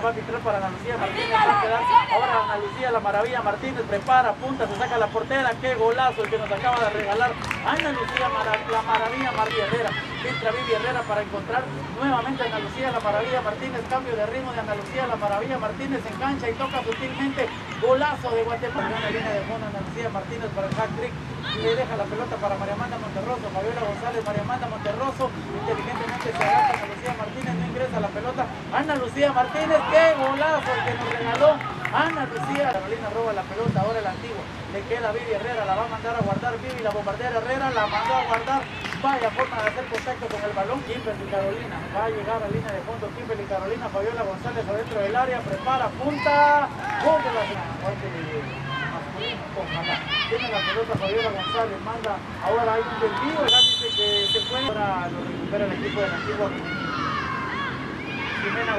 va a arbitrar para Ana Lucía Martínez. Va a quedar ahora Ana Lucía, la maravilla Martínez, prepara, punta, se saca la portera. Qué golazo el que nos acaba de regalar. Ana Lucía, la maravilla María Herrera. Entra Vivi Herrera para encontrar nuevamente a Ana Lucía, la maravilla Martínez. Cambio de ritmo de Ana Lucía, la maravilla Martínez en cancha y toca sutilmente. Golazo de Guatemala. Gana línea de fondo Ana Lucía Martínez para el hack trick. Y le deja la pelota para María Amanda Monterroso. Fabiola González, María Amanda Monterroso. Inteligentemente se agacha Ana Lucía Martínez. No ingresa la pelota. Ana Lucía Martínez, qué golazo el que nos regaló. Ana Lucía. Carolina roba la pelota, ahora el antiguo. Le queda Vivi Herrera, la va a mandar a guardar Vivi, la bombardera Herrera, la mandó a guardar. Vaya forma de hacer contacto con el balón. Kimberly Carolina. Va a llegar a línea de fondo. Kimberly Carolina. Fabiola González adentro del área. Prepara, punta. Gol de la tiene la pelota Fabiola González, manda, ahora hay un desvío, ya dice que se fue, ahora lo recupera el equipo de la antigua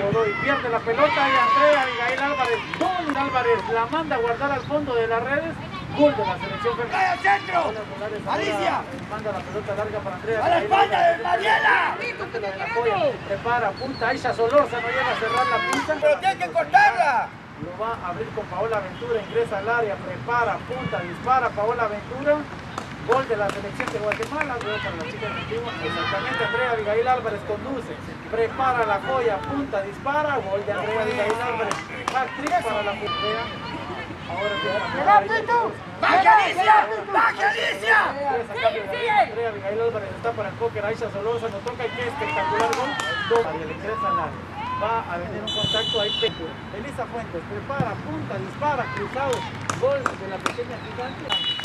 Godoy, pierde la pelota y Andrea Abigail Álvarez, Don Álvarez, la manda a guardar al fondo de las redes, gol de la selección al centro! ¡Alicia! Manda la pelota larga para Andrea. ¡A la espalda de Mariela! Prepara, punta, Aisha Solorza no llega a cerrar la punta. ¡Pero tiene que cortarla! lo va a abrir con Paola Aventura, ingresa al área, prepara, punta, dispara Paola Aventura, gol de la selección de Guatemala, gol para la chica antigua, exactamente Andrea Abigail Álvarez conduce, prepara la joya, punta, dispara, gol de Andrea Abigail Álvarez, actriz para la Andrea, ahora la ¡Baja Alicia! ¡Baja Alicia! Andrea Abigail Álvarez está para el póker, Aisha Solosa nos toca y qué espectacular gol, le ingresa al va a venir un contacto ahí. Elisa Fuentes prepara, punta, dispara, cruzado, gol de la pequeña gigante.